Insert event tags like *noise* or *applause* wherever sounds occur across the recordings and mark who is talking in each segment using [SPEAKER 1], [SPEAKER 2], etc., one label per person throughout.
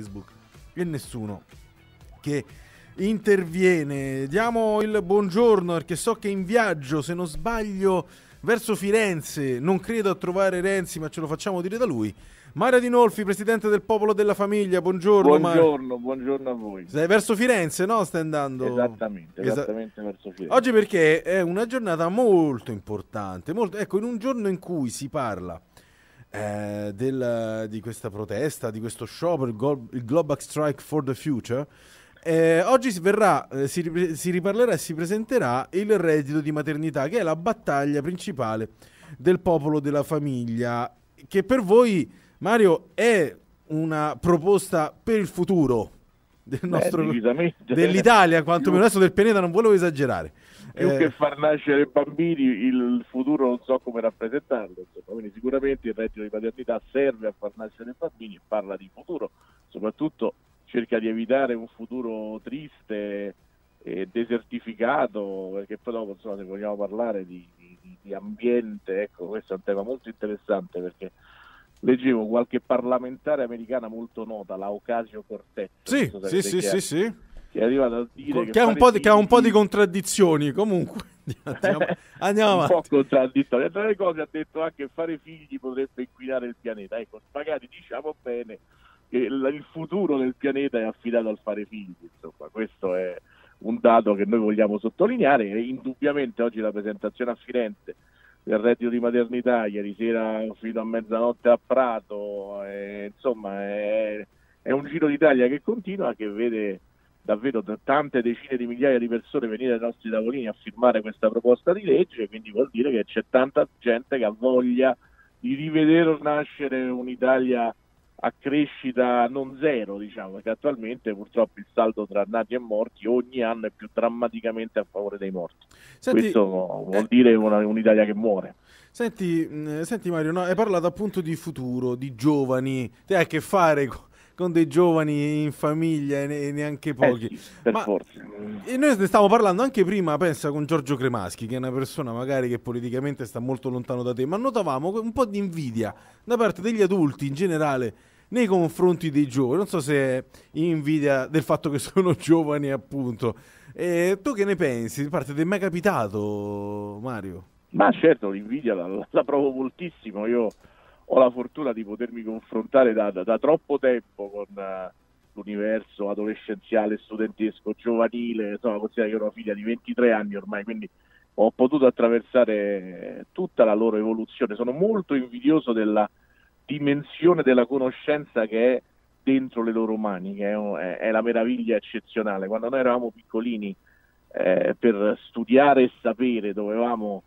[SPEAKER 1] Facebook e nessuno che interviene. Diamo il buongiorno perché so che in viaggio, se non sbaglio, verso Firenze. Non credo a trovare Renzi, ma ce lo facciamo dire da lui. Mario Dinolfi, presidente del Popolo della Famiglia, buongiorno.
[SPEAKER 2] Buongiorno, buongiorno a voi.
[SPEAKER 1] Sei verso Firenze, no? Stai andando?
[SPEAKER 2] Esattamente, esattamente verso Firenze.
[SPEAKER 1] Oggi perché è una giornata molto importante. Molto... Ecco, in un giorno in cui si parla eh, del, di questa protesta, di questo sciopero, il, Glo- il Global Strike for the Future, eh, oggi si, verrà, eh, si, si, riparlerà e si presenterà il reddito di maternità, che è la battaglia principale del popolo della famiglia, che per voi, Mario, è una proposta per il futuro del nostro, Beh, dell'Italia, quantomeno adesso del pianeta, non volevo esagerare.
[SPEAKER 2] Più eh, che far nascere bambini, il futuro non so come rappresentarlo. Insomma. Quindi sicuramente il reddito di paternità serve a far nascere bambini e parla di futuro, soprattutto cerca di evitare un futuro triste e desertificato, perché poi dopo insomma, se vogliamo parlare di, di, di ambiente, ecco, questo è un tema molto interessante perché leggevo qualche parlamentare americana molto nota, la Ocasio Cortez.
[SPEAKER 1] Sì, sì, sì, sì, sì,
[SPEAKER 2] Che è arrivata a dire
[SPEAKER 1] che, che, ha un, po di, che ha un po' di contraddizioni comunque. *laughs* Andiamo, andiamo *laughs*
[SPEAKER 2] un po' contraddittorio. Tra le cose ha detto anche che fare figli potrebbe inquinare il pianeta. Ecco, magari diciamo bene che il futuro del pianeta è affidato al fare figli, insomma, questo è un dato che noi vogliamo sottolineare e indubbiamente oggi la presentazione a Firenze del reddito di maternità, ieri sera fino a mezzanotte a Prato, eh, insomma è, è, un giro d'Italia che continua, che vede davvero tante decine di migliaia di persone venire ai nostri tavolini a firmare questa proposta di legge, quindi vuol dire che c'è tanta gente che ha voglia di rivedere nascere un'Italia a crescita non zero, diciamo, perché attualmente purtroppo il saldo tra nati e morti ogni anno è più drammaticamente a favore dei morti. Senti, Questo vuol eh, dire una, un'Italia che muore.
[SPEAKER 1] Senti, senti Mario, no, hai parlato appunto di futuro, di giovani, te hai a che fare con con dei giovani in famiglia e neanche pochi.
[SPEAKER 2] Eh sì, per Ma, forza.
[SPEAKER 1] E noi ne stavamo parlando anche prima, pensa, con Giorgio Cremaschi, che è una persona magari che politicamente sta molto lontano da te, ma notavamo un po' di invidia da parte degli adulti in generale nei confronti dei giovani. Non so se è invidia del fatto che sono *laughs* giovani, appunto. E tu che ne pensi? Parte ti è mai capitato, Mario?
[SPEAKER 2] Ma certo, l'invidia la, la provo moltissimo. Io ho la fortuna di potermi confrontare da, da, da troppo tempo con uh, l'universo adolescenziale, studentesco, giovanile. Insomma, considera che io ho una figlia di 23 anni ormai, quindi ho potuto attraversare tutta la loro evoluzione. Sono molto invidioso della dimensione della conoscenza che è dentro le loro mani, che è, è la meraviglia eccezionale. Quando noi eravamo piccolini, eh, per studiare e sapere dovevamo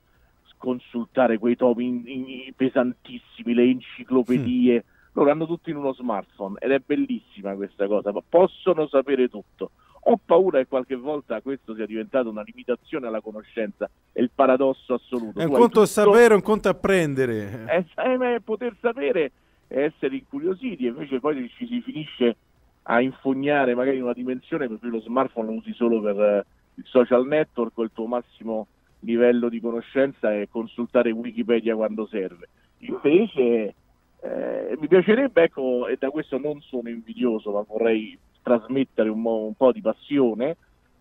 [SPEAKER 2] consultare quei in, pesantissimi, le enciclopedie. Mm. Loro hanno tutto in uno smartphone ed è bellissima questa cosa, possono sapere tutto. Ho paura che qualche volta questo sia diventato una limitazione alla conoscenza, è il paradosso assoluto.
[SPEAKER 1] È un conto tutto... sapere, un conto apprendere.
[SPEAKER 2] È, è, poter sapere e essere incuriositi, invece poi ci si finisce a infognare magari in una dimensione per cui lo smartphone lo usi solo per eh, il social network o il tuo massimo livello di conoscenza è consultare Wikipedia quando serve. Invece eh, mi piacerebbe, ecco, e da questo non sono invidioso, ma vorrei trasmettere un, un po' di passione,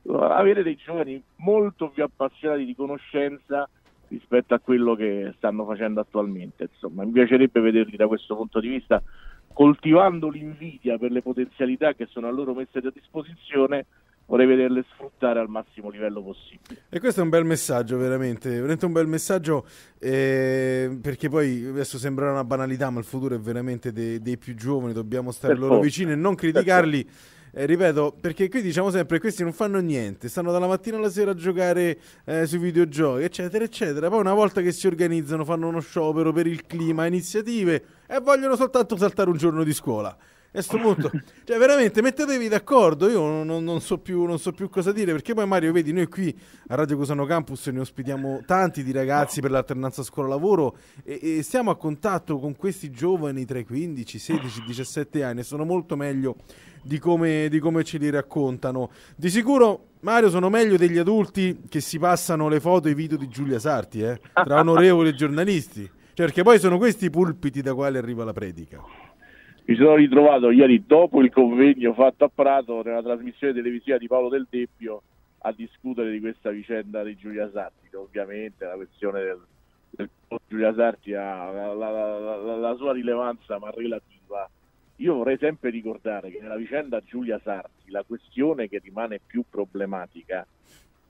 [SPEAKER 2] avere dei giovani molto più appassionati di conoscenza rispetto a quello che stanno facendo attualmente. Insomma, mi piacerebbe vederli da questo punto di vista coltivando l'invidia per le potenzialità che sono a loro messe a disposizione vorrei vederle sfruttare al massimo livello possibile.
[SPEAKER 1] E questo è un bel messaggio, veramente, veramente un bel messaggio, eh, perché poi adesso sembrerà una banalità, ma il futuro è veramente dei, dei più giovani, dobbiamo stare per loro forza. vicini e non criticarli. Eh, ripeto, perché qui diciamo sempre questi non fanno niente, stanno dalla mattina alla sera a giocare eh, sui videogiochi, eccetera, eccetera. Poi una volta che si organizzano fanno uno sciopero per il clima, iniziative e vogliono soltanto saltare un giorno di scuola a questo punto, cioè veramente mettetevi d'accordo. Io non, non, so più, non, so più, cosa dire perché poi, Mario, vedi, noi qui a Radio Cusano Campus ne ospitiamo tanti di ragazzi per l'alternanza scuola-lavoro e, e siamo a contatto con questi giovani tra i 15, 16, 17 anni. Sono molto meglio di come, di come ce li raccontano. Di sicuro, Mario, sono meglio degli adulti che si passano le foto e i video di Giulia Sarti, eh, tra onorevoli giornalisti. Cioè, perché poi sono questi i pulpiti da quali arriva la predica.
[SPEAKER 2] Mi sono ritrovato ieri dopo il convegno fatto a Prato nella trasmissione televisiva di Paolo Del Debbio a discutere di questa vicenda di Giulia Sarti, ovviamente la questione del, del Giulia Sarti ha la, la, la, la, sua rilevanza ma relativa. Io vorrei sempre ricordare che nella vicenda Giulia Sarti la questione che rimane più problematica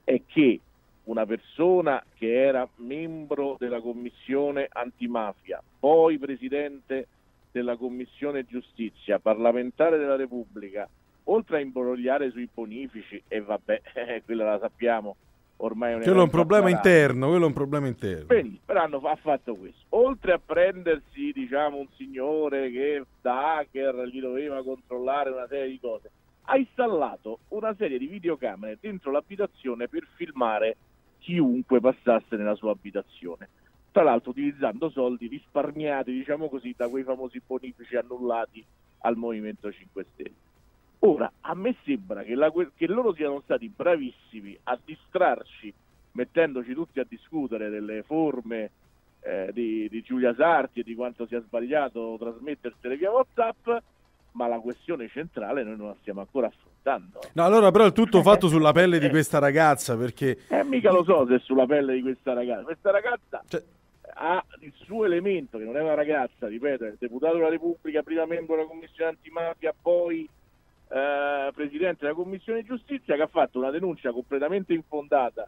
[SPEAKER 2] è che una persona che era membro della commissione antimafia, poi presidente della commissione giustizia, parlamentare della Repubblica, oltre a imbrogliare sui bonifici, e vabbè, *laughs* eh, quella la sappiamo, ormai è
[SPEAKER 1] quello è un problema interno, quello è un problema interno.
[SPEAKER 2] Benissimo, però hanno, ha fatto questo. Oltre a prendersi, diciamo, un signore che da hacker gli doveva controllare una serie di cose, ha installato una serie di videocamere dentro l'abitazione per filmare chiunque passasse nella sua abitazione. Tra l'altro utilizzando soldi risparmiati, diciamo così, da quei famosi bonifici annullati al Movimento 5 Stelle. Ora, a me sembra che, la, che loro siano stati bravissimi a distrarci, mettendoci tutti a discutere delle forme eh, di, di, Giulia Sarti e di quanto sia sbagliato trasmettersele via WhatsApp, ma la questione centrale noi non la stiamo ancora affrontando.
[SPEAKER 1] No, allora però è tutto fatto sulla pelle di questa ragazza, perché...
[SPEAKER 2] Eh, mica lo so se è sulla pelle di questa ragazza. Questa ragazza... Cioè ha il suo elemento, che non è una ragazza, ripeto, è deputato della Repubblica, prima membro della Commissione antimafia, poi eh, presidente della Commissione giustizia, che ha fatto una denuncia completamente infondata.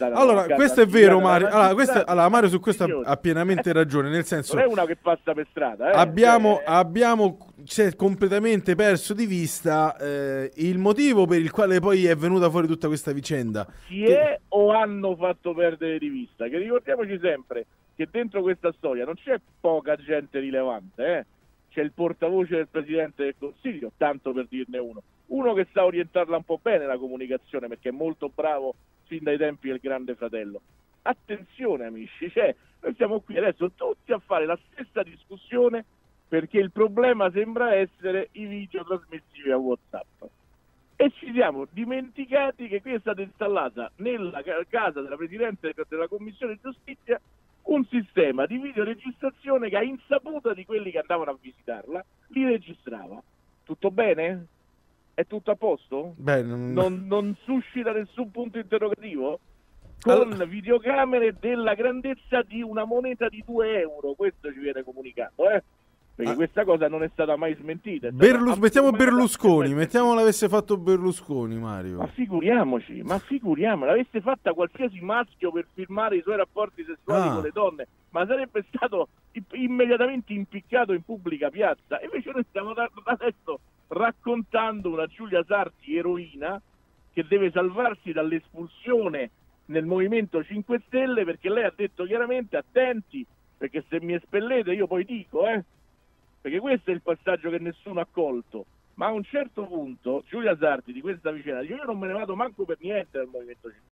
[SPEAKER 1] Allora, questo è vero, Mario. Allora, questa, allora, Mario su questo ha, pienamente ragione. Nel senso,
[SPEAKER 2] non è una che passa per strada. Eh?
[SPEAKER 1] Abbiamo, cioè, abbiamo cioè, completamente perso di vista eh, il motivo per il quale poi è venuta fuori tutta questa vicenda.
[SPEAKER 2] Si è o hanno fatto perdere di vista? Che ricordiamoci sempre che dentro questa storia non c'è poca gente rilevante, eh? c'è il portavoce del Presidente del Consiglio, tanto per dirne uno, uno che sa orientarla un po' bene la comunicazione perché è molto bravo fin dai tempi del Grande Fratello. Attenzione amici, cioè, noi siamo qui adesso tutti a fare la stessa discussione perché il problema sembra essere i video trasmessi via Whatsapp. E ci siamo dimenticati che qui è stata installata nella casa della Presidente della Commissione Giustizia un sistema di videoregistrazione che a insaputa di quelli che andavano a visitarla li registrava. Tutto bene? È tutto a posto?
[SPEAKER 1] Beh,
[SPEAKER 2] non... Non, non... suscita nessun punto interrogativo? Con allora... videocamere della grandezza di una moneta di 2 euro, questo ci viene comunicato, eh? Perché ah. questa cosa non è stata mai smentita.
[SPEAKER 1] Berlus- mettiamo Berlusconi, mettiamo l'avesse fatto Berlusconi, Mario.
[SPEAKER 2] Ma figuriamoci, ma figuriamoci, l'avesse fatta qualsiasi maschio per firmare i suoi rapporti sessuali ah. con le donne, ma sarebbe stato immediatamente impiccato in pubblica piazza. Invece noi stiamo adesso raccontando una Giulia Sarti eroina che deve salvarsi dall'espulsione nel Movimento 5 Stelle perché lei ha detto chiaramente attenti perché se mi espellete io poi dico, eh perché questo è il passaggio che nessuno ha colto. Ma a un certo punto Giulia Sarti di questa vicenda io non me ne vado manco per niente dal Movimento 5